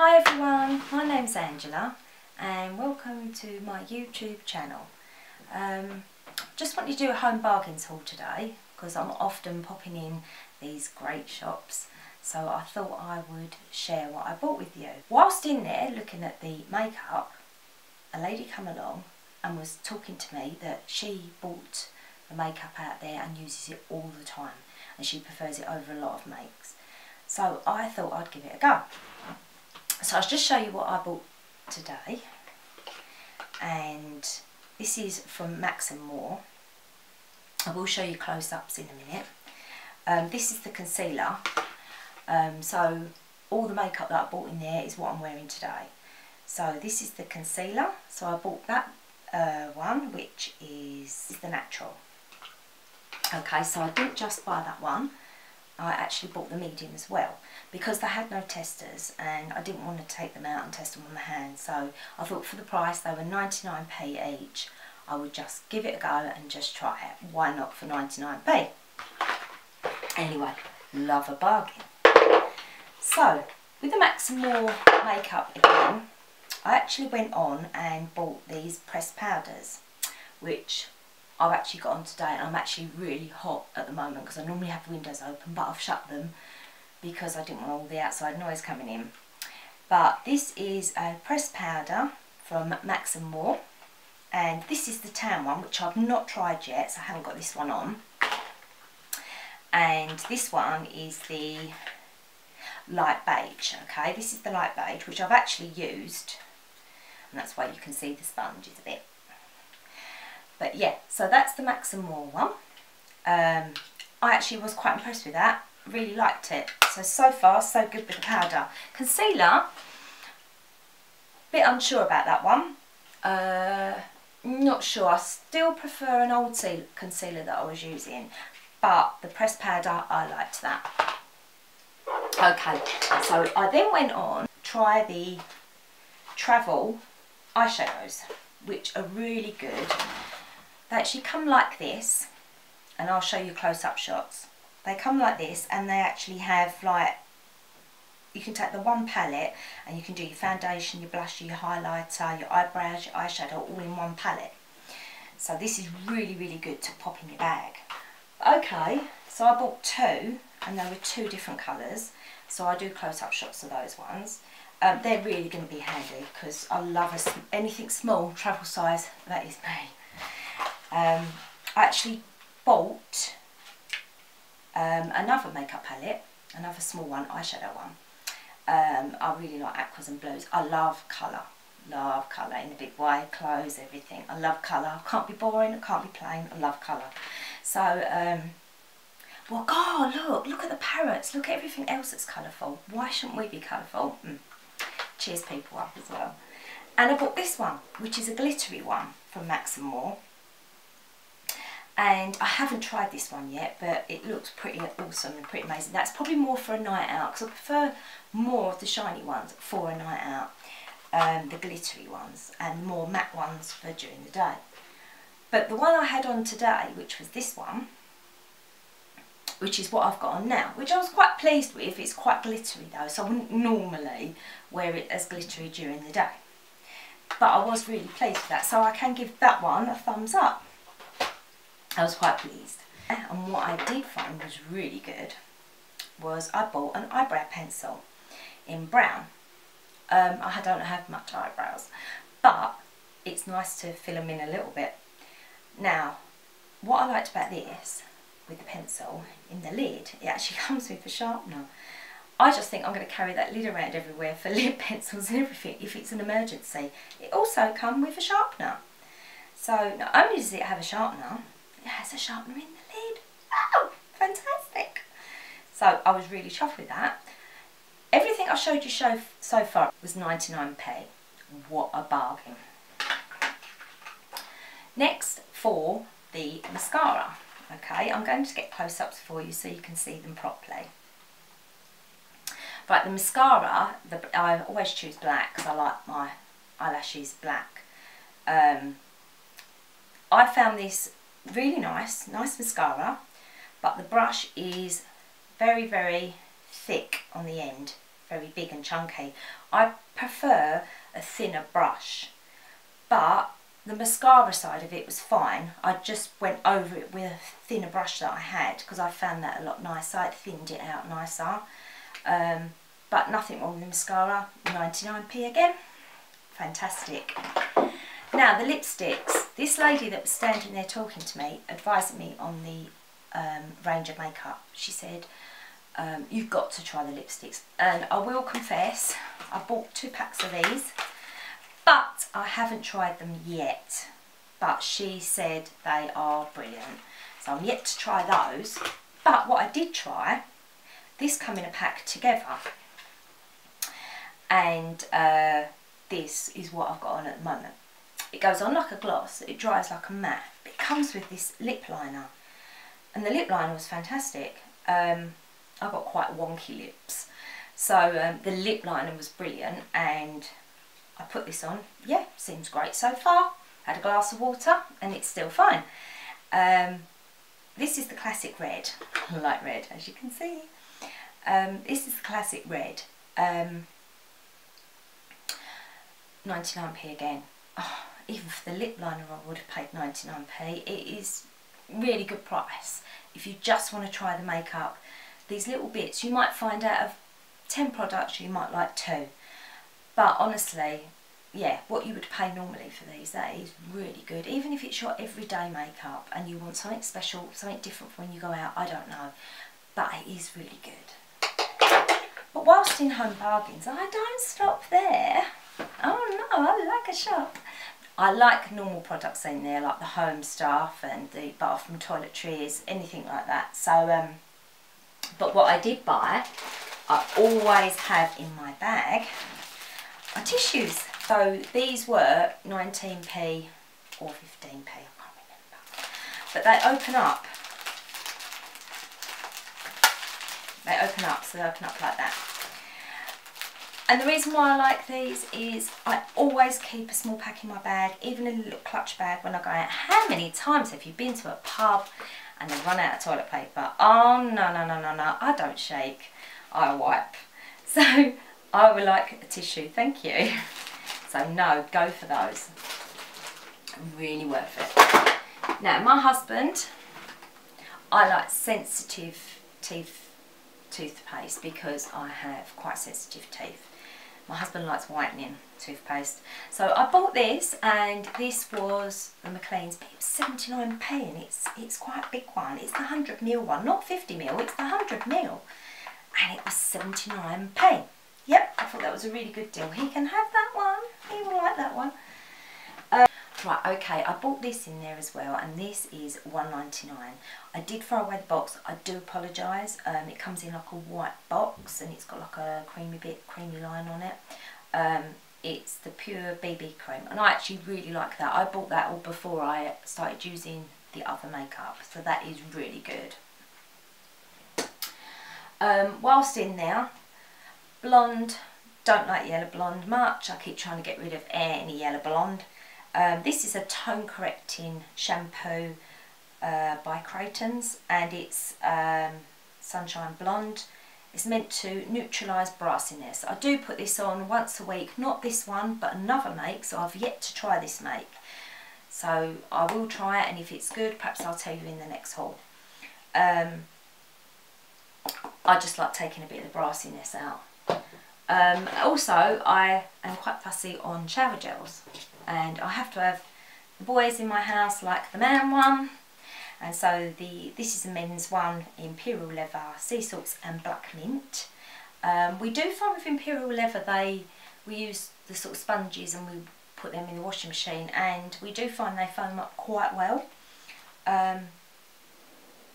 Hi everyone, my name's Angela and welcome to my YouTube channel. Um, just want to do a home bargains haul today because I'm often popping in these great shops so I thought I would share what I bought with you. Whilst in there looking at the makeup, a lady come along and was talking to me that she bought the makeup out there and uses it all the time and she prefers it over a lot of makes. So I thought I'd give it a go. So I'll just show you what I bought today and this is from Max & More. I will show you close-ups in a minute. Um, this is the concealer. Um, so all the makeup that I bought in there is what I'm wearing today. So this is the concealer. So I bought that uh, one which is the natural. Okay, so I didn't just buy that one. I actually bought the medium as well. Because they had no testers and I didn't want to take them out and test them on the hand so I thought for the price they were 99p each. I would just give it a go and just try it. Why not for 99p anyway love a bargain. So with the Max & More makeup again I actually went on and bought these pressed powders which I've actually got on today and I'm actually really hot at the moment because I normally have the windows open but I've shut them because I didn't want all the outside noise coming in. But this is a pressed powder from Max & More and this is the tan one which I've not tried yet so I haven't got this one on. And this one is the light beige, okay? This is the light beige which I've actually used and that's why you can see the sponge is a bit but yeah, so that's the Max & More one. Um, I actually was quite impressed with that. Really liked it. So, so far, so good with the powder. Concealer, bit unsure about that one. Uh, not sure. I still prefer an old concealer that I was using. But the pressed powder, I liked that. Okay, so I then went on to try the travel eyeshadows, which are really good. They actually come like this, and I'll show you close-up shots. They come like this, and they actually have like, you can take the one palette, and you can do your foundation, your blush, your highlighter, your eyebrows, your eyeshadow, all in one palette. So this is really, really good to pop in your bag. Okay, so I bought two, and they were two different colours. So I do close-up shots of those ones. Um, they're really going to be handy because I love a, anything small, travel size, that is me. Um, I actually bought um, another makeup palette, another small one, eyeshadow one. Um, I really like aquas and blues. I love colour, love colour in the big way, clothes, everything. I love colour. I can't be boring, I can't be plain, I love colour. So, um, well, God, look, look at the parrots, look at everything else that's colourful. Why shouldn't we be colourful? Mm. Cheers people up as well. And I bought this one, which is a glittery one from Max & More and I haven't tried this one yet but it looks pretty awesome and pretty amazing. That's probably more for a night out because I prefer more of the shiny ones for a night out um, the glittery ones and more matte ones for during the day. But the one I had on today which was this one which is what I've got on now which I was quite pleased with it's quite glittery though so I wouldn't normally wear it as glittery during the day. But I was really pleased with that so I can give that one a thumbs up I was quite pleased. And what I did find was really good was I bought an eyebrow pencil in brown. Um, I don't have much eyebrows, but it's nice to fill them in a little bit. Now, what I liked about this, with the pencil, in the lid, it actually comes with a sharpener. I just think I'm going to carry that lid around everywhere for lid pencils and everything if it's an emergency. It also comes with a sharpener. So not only does it have a sharpener, it has a sharpener in the lid. Oh, fantastic. So I was really chuffed with that. Everything I showed you show, so far was 99p. What a bargain. Next for the mascara. Okay, I'm going to get close-ups for you so you can see them properly. Right, the mascara, the, I always choose black because I like my eyelashes black. Um, I found this really nice, nice mascara, but the brush is very, very thick on the end. very big and chunky. I prefer a thinner brush, but the mascara side of it was fine. I just went over it with a thinner brush that I had because I found that a lot nicer. It thinned it out nicer. Um, but nothing wrong with the mascara. 99p again. Fantastic. Now the lipsticks. This lady that was standing there talking to me, advising me on the um, range of makeup, she said, um, you've got to try the lipsticks. And I will confess, I bought two packs of these, but I haven't tried them yet. But she said they are brilliant. So I'm yet to try those. But what I did try, this come in a pack together. And uh, this is what I've got on at the moment. It goes on like a gloss, it dries like a matte. It comes with this lip liner. And the lip liner was fantastic. Um, I've got quite wonky lips. So um, the lip liner was brilliant and I put this on. Yeah, seems great so far. Had a glass of water and it's still fine. Um, this is the classic red, light red as you can see. Um, this is the classic red. 99p um, again. Oh, even for the lip liner I would have paid 99p. It is really good price. If you just want to try the makeup these little bits. You might find out of 10 products you might like two. But honestly, yeah, what you would pay normally for these, that is really good. Even if it's your everyday makeup and you want something special, something different when you go out, I don't know. But it is really good. But whilst in home bargains, I don't stop there. Oh no, I like a shop. I like normal products in there, like the home stuff and the bathroom toiletries, anything like that. So, um, but what I did buy, I always have in my bag, are tissues. So these were 19p or 15p, I can't remember. But they open up. They open up, so they open up like that. And the reason why I like these is I always keep a small pack in my bag, even a little clutch bag when I go out. How many times have you been to a pub and then run out of toilet paper. Oh, no, no, no, no, no, I don't shake, I wipe. So I would like a tissue, thank you. So no, go for those. Really worth it. Now, my husband, I like sensitive teeth toothpaste because I have quite sensitive teeth. My husband likes whitening toothpaste. So I bought this and this was the Maclean's, but it was 79p and it's, it's quite a big one. It's the 100ml one, not 50ml, it's the 100ml. And it was 79p. Yep, I thought that was a really good deal. He can have that one, he will like that one. Right, okay, I bought this in there as well, and this is 1.99. I did throw away the box. I do apologise. Um, it comes in like a white box, and it's got like a creamy bit, creamy line on it. Um, it's the Pure BB cream, and I actually really like that. I bought that all before I started using the other makeup, so that is really good. Um, whilst in there, blonde, don't like yellow blonde much. I keep trying to get rid of any yellow blonde. Um, this is a tone correcting shampoo uh, by Creighton's and it's um, Sunshine Blonde. It's meant to neutralise brassiness. I do put this on once a week, not this one but another make so I've yet to try this make. So I will try it and if it's good perhaps I'll tell you in the next haul. Um, I just like taking a bit of the brassiness out. Um, also I am quite fussy on shower gels and I have to have the boys in my house like the man one. And so the this is a men's one imperial leather sea salts and black mint. Um, we do find with imperial leather they we use the sort of sponges and we put them in the washing machine and we do find they foam up quite well. Um,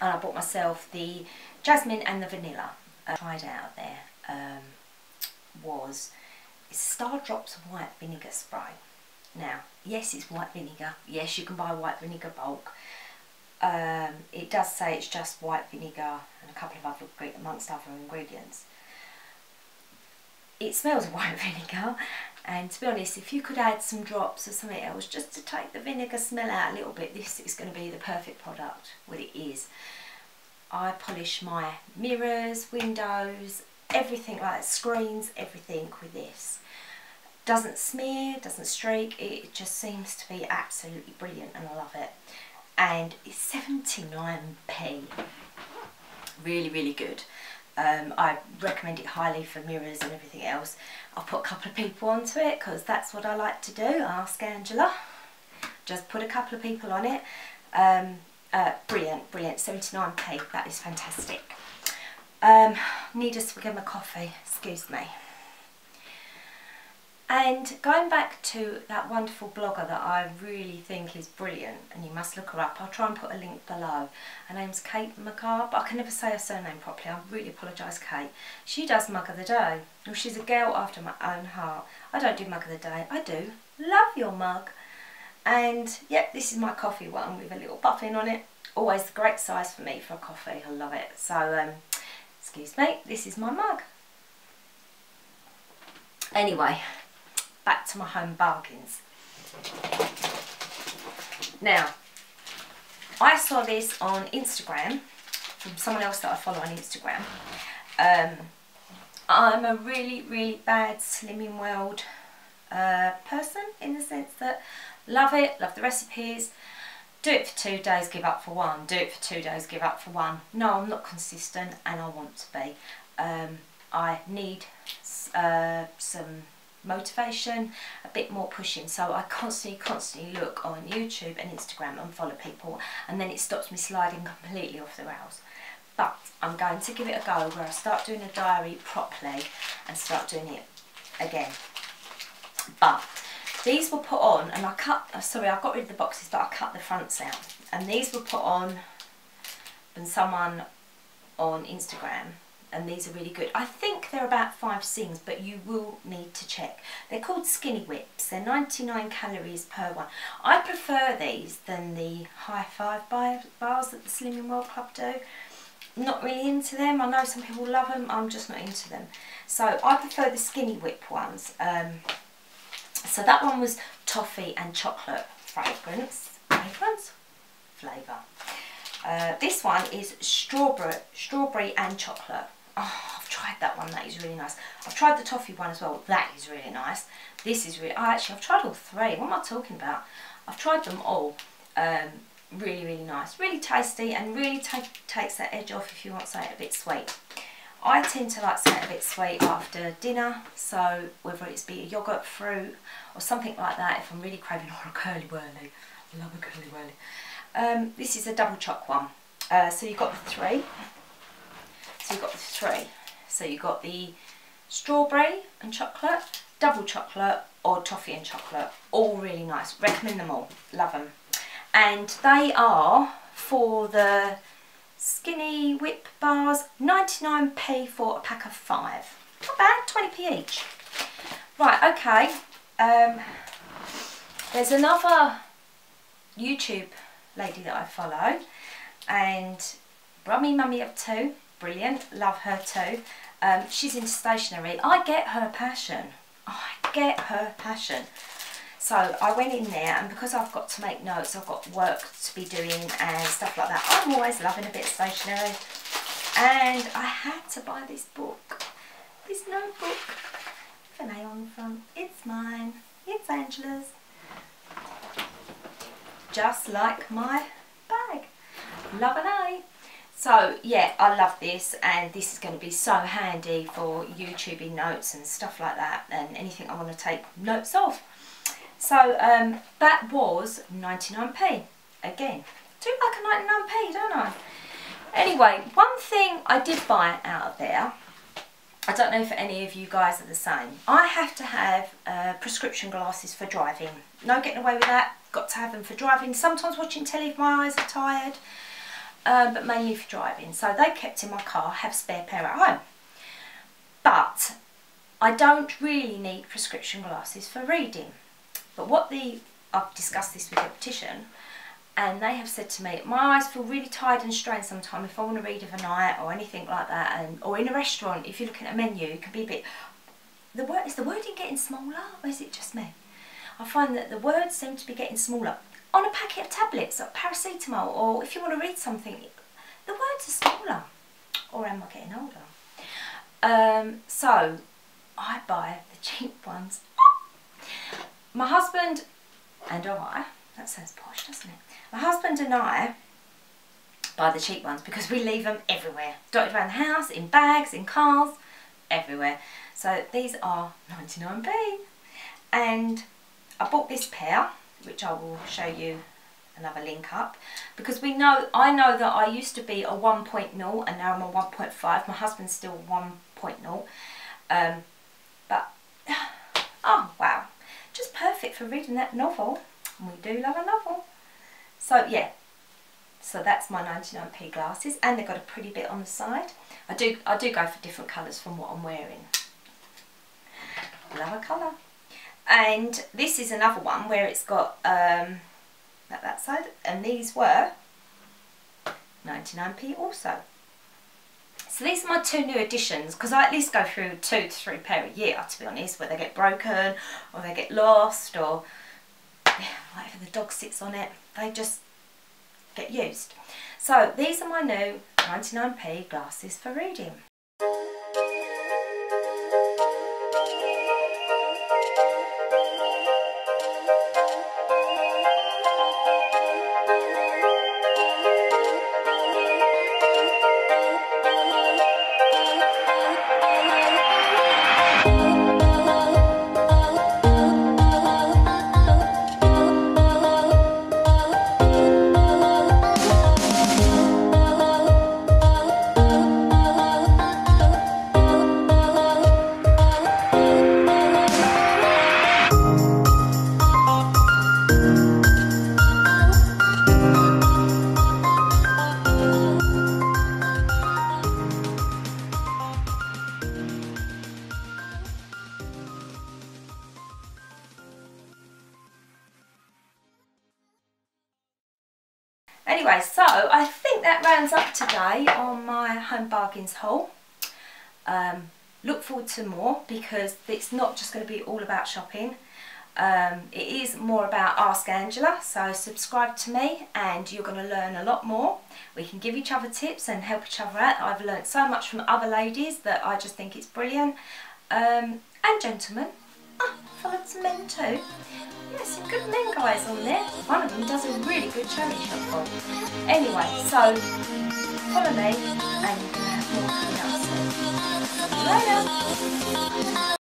and I bought myself the jasmine and the vanilla. Uh, tried out there um, was Stardrops White Vinegar Spray now, yes, it's white vinegar. Yes, you can buy white vinegar bulk. Um, it does say it's just white vinegar and a couple of other, amongst other ingredients. It smells white vinegar and to be honest, if you could add some drops or something else just to take the vinegar smell out a little bit, this is going to be the perfect product, what it is. I polish my mirrors, windows, everything like screens everything with this doesn't smear doesn't streak it just seems to be absolutely brilliant and I love it. And it's 79p really really good. Um, I recommend it highly for mirrors and everything else. I'll put a couple of people onto it because that's what I like to do. Ask Angela. Just put a couple of people on it. Um, uh, brilliant brilliant. 79p that is fantastic. Um, need a swig of coffee. Excuse me and going back to that wonderful blogger that I really think is brilliant, and you must look her up, I'll try and put a link below. Her name's Kate McCarb. But I can never say her surname properly, I really apologise, Kate. She does Mug of the Day. Well, she's a girl after my own heart. I don't do Mug of the Day, I do love your mug. And yep, this is my coffee one with a little puffin on it. Always the great size for me for a coffee, I love it. So, um, excuse me, this is my mug. Anyway, to my home bargains. Now, I saw this on Instagram from someone else that I follow on Instagram. Um, I'm a really, really bad Slimming World uh, person in the sense that love it, love the recipes, do it for two days, give up for one, do it for two days, give up for one. No, I'm not consistent and I want to be. Um, I need uh, some motivation, a bit more pushing. So I constantly, constantly look on YouTube and Instagram and follow people and then it stops me sliding completely off the rails. But I'm going to give it a go where I start doing a diary properly and start doing it again. But these were put on and I cut, uh, sorry I got rid of the boxes but I cut the fronts out. And these were put on and someone on Instagram and these are really good. I think they're about five syns, but you will need to check. They're called Skinny Whips. They're 99 calories per one. I prefer these than the High Five bars that the Slimming World Club do. not really into them. I know some people love them. I'm just not into them. So I prefer the Skinny Whip ones. Um, so that one was toffee and chocolate fragrance. Fragrance? Flavour. Uh, this one is strawberry, strawberry and chocolate. Oh, I've tried that one. That is really nice. I've tried the toffee one as well. That is really nice. This is really... Oh, actually, I've tried all three. What am I talking about? I've tried them all. Um, really, really nice. Really tasty and really takes that edge off if you want something a bit sweet. I tend to like something a bit sweet after dinner, so whether it's be a yoghurt fruit or something like that, if I'm really craving or a Curly Wurly. I love a Curly Wurly. Um, this is a double choc one. Uh, so you've got the three. So you've got the three. So you've got the strawberry and chocolate, double chocolate or toffee and chocolate. All really nice. Recommend them all. Love them. And they are for the skinny whip bars, 99p for a pack of five. Not bad, 20p each. Right, okay. Um, there's another YouTube lady that I follow and Brummy Mummy of Two brilliant, love her too. Um, she's into stationery. I get her passion. I get her passion. So I went in there and because I've got to make notes, I've got work to be doing and stuff like that. I'm always loving a bit of stationery. And I had to buy this book. This notebook with an A on the front. It's mine. It's Angela's. Just like my bag. Love an A. So yeah, I love this and this is going to be so handy for YouTubing notes and stuff like that and anything I want to take notes of. So um, that was 99p. Again, do like a 99p, don't I? Anyway, one thing I did buy out of there, I don't know if any of you guys are the same. I have to have uh, prescription glasses for driving. No getting away with that. Got to have them for driving. Sometimes watching telly if my eyes are tired um, but mainly for driving. So they kept in my car, have spare pair at home. But I don't really need prescription glasses for reading. But what the, I've discussed this with the optician, and they have said to me, my eyes feel really tired and strained sometimes if I want to read of a night or anything like that, and or in a restaurant, if you're looking at a menu, it can be a bit, the word, is the wording getting smaller, or is it just me? I find that the words seem to be getting smaller on a packet of tablets, like paracetamol, or if you want to read something, the words are smaller. Or am I getting older? Um, so I buy the cheap ones. My husband and I, that sounds posh doesn't it? My husband and I buy the cheap ones because we leave them everywhere. Dotted around the house, in bags, in cars, everywhere. So these are 99p. And I bought this pair, which I will show you another link up. Because we know I know that I used to be a 1.0 and now I'm a 1.5 my husband's still 1.0 um, but oh wow. Just perfect for reading that novel. And we do love a novel. So yeah. So that's my 99p glasses. And they've got a pretty bit on the side. I do I do go for different colours from what I'm wearing. Love a colour and this is another one where it's got um, at that side and these were 99p also. So these are my two new additions because I at least go through two to three pair a year to be honest where they get broken or they get lost or yeah, whatever the dog sits on it they just get used. So these are my new 99p glasses for reading Anyway, so I think that rounds up today on my Home Bargains haul. Um, look forward to more because it's not just going to be all about shopping. Um, it is more about Ask Angela, so subscribe to me and you're going to learn a lot more. We can give each other tips and help each other out. I've learned so much from other ladies that I just think it's brilliant. Um, and gentlemen, ah, follow some men too. Yeah, some good men guys on there. One of them does a really good charity shop haul. Anyway, so follow me and going to have more coming up soon. Later.